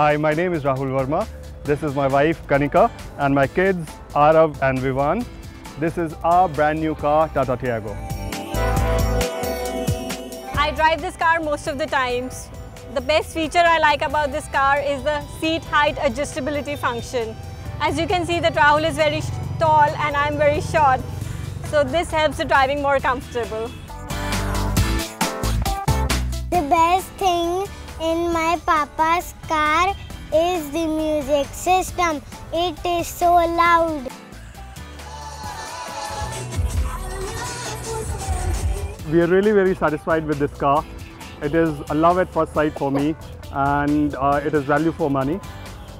Hi, my name is Rahul Verma. This is my wife Kanika and my kids Arav and Vivan. This is our brand new car Tata Tiago. I drive this car most of the times. The best feature I like about this car is the seat height adjustability function. As you can see that Rahul is very tall and I'm very short. So this helps the driving more comfortable. Is the music system. It is so loud. We are really very satisfied with this car. It is a love at first sight for me and uh, it is value for money.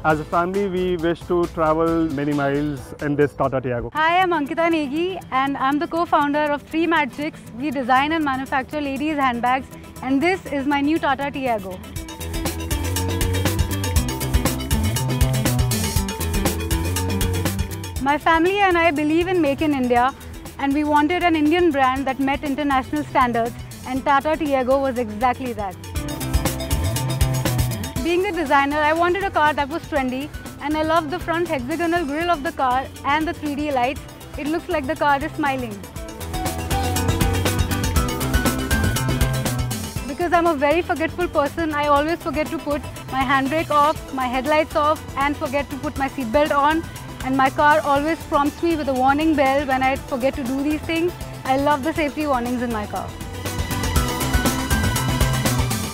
As a family, we wish to travel many miles in this Tata Tiago. Hi, I'm Ankita Negi and I'm the co-founder of Three Magics. We design and manufacture ladies' handbags and this is my new Tata Tiago. My family and I believe in Make in India and we wanted an Indian brand that met international standards and Tata Tiago was exactly that. Being a designer, I wanted a car that was trendy and I love the front hexagonal grille of the car and the 3D lights. It looks like the car is smiling. Because I'm a very forgetful person, I always forget to put my handbrake off, my headlights off and forget to put my seatbelt on and my car always prompts me with a warning bell when I forget to do these things. I love the safety warnings in my car.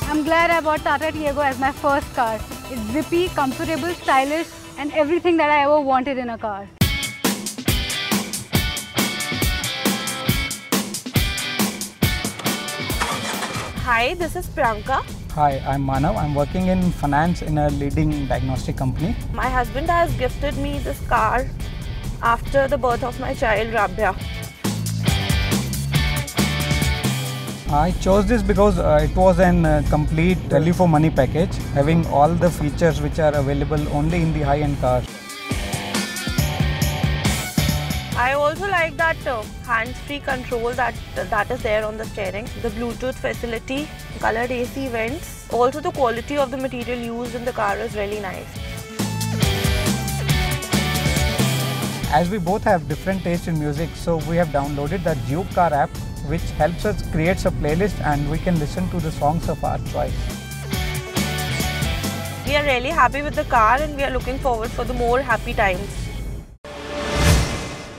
I'm glad I bought Tata Tiago as my first car. It's zippy, comfortable, stylish and everything that I ever wanted in a car. Hi, this is Priyanka. Hi, I'm Manav. I'm working in finance in a leading diagnostic company. My husband has gifted me this car after the birth of my child Rabia. I chose this because uh, it was a uh, complete value for money package, having all the features which are available only in the high-end cars. I also like that uh, hands-free control that that is there on the steering, the Bluetooth facility, colored AC vents. Also the quality of the material used in the car is really nice. As we both have different taste in music, so we have downloaded the Juke Car app which helps us create a playlist and we can listen to the songs of our choice. We are really happy with the car and we are looking forward for the more happy times.